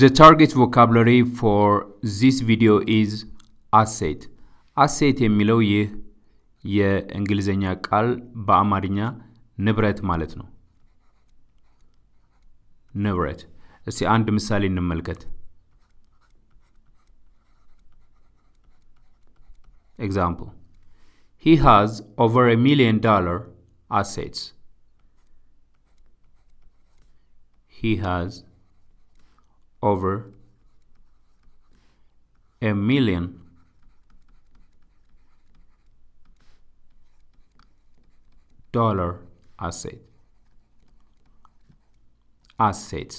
The target vocabulary for this video is asset. asset የሚለው ይህ የእንግሊዝኛ ቃል በአማርኛ ንብረት ማለት ነው። ንብረት። እስቲ አንድ ምሳሌ እንመልከት። Example. He has over a million dollar assets. He has over a million dollar asset. assets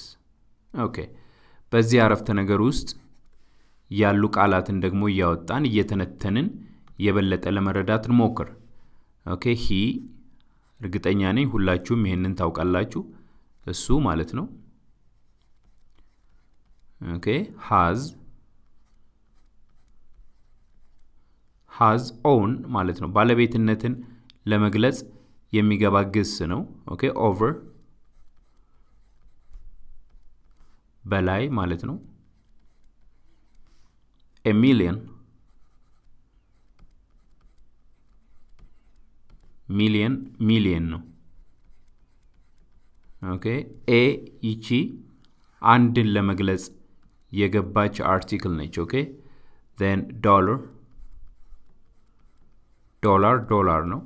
Okay። በዚህ አረፍተ ነገር ውስጥ ያሉ ቃላትን ደግሞ እያወጣን እየተነተንን የበለጠ ለመረዳት እንሞክር። Okay he እርግጠኛ ነኝ ሁላችሁም ይሄንን ታውቃላችሁ። እሱ ማለት ነው። Okay has has own ማለት ነው። ባለቤትነትን ለመግለጽ የሚገባ ግስ ነው። Okay over በላይ ማለት ነው። a million ሚሊየን ሚሊየን ነው። Okay a ይቺ አንድን ለመግለጽ የገባች article ነች። Okay then dollar dollar ዶላር ነው።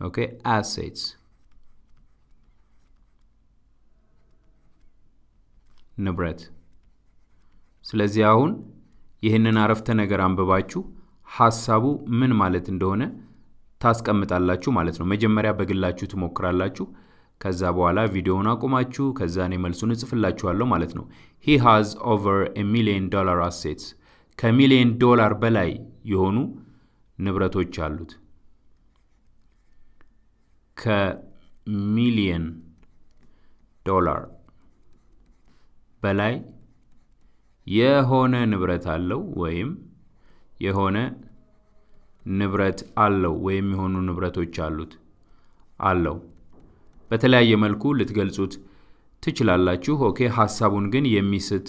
Okay assets ንብረት። ስለዚህ አሁን ይህንን አረፍተ ነገር አንብባችሁ ሀሳቡ ምን ማለት እንደሆነ ታስቀምጣላችሁ ማለት ነው። መጀመሪያ በግላችሁ ትሞክራላችሁ። ከዛ በኋላ ቪዲዮውን አቁማችሁ ከዛ እኔ መልሱን እጽፍላችኋለሁ ማለት ነው። He has over a million dollar assets ከሚሊየን ዶላር በላይ የሆኑ ንብረቶች አሉት። ከሚሊየን ዶላር በላይ የሆነ ንብረት አለው ወይም የሆነ ንብረት አለው ወይም የሆኑ ንብረቶች አሉት አለው። በተለያየ መልኩ ልትገልጹት ትችላላችሁ። Okay ሀሳቡን ግን የሚስት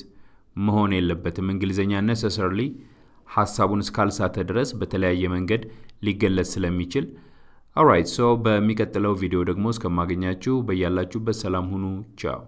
መሆን የለበትም። እንግሊዝኛ necessarily ሀሳቡን እስካልሳተ ድረስ በተለያየ መንገድ ሊገለጽ ስለሚችል Alright so በሚቀጥለው ቪዲዮ ደግሞ እስከማገኛችሁ በያላችሁበት ሰላም ሁኑ። ቻው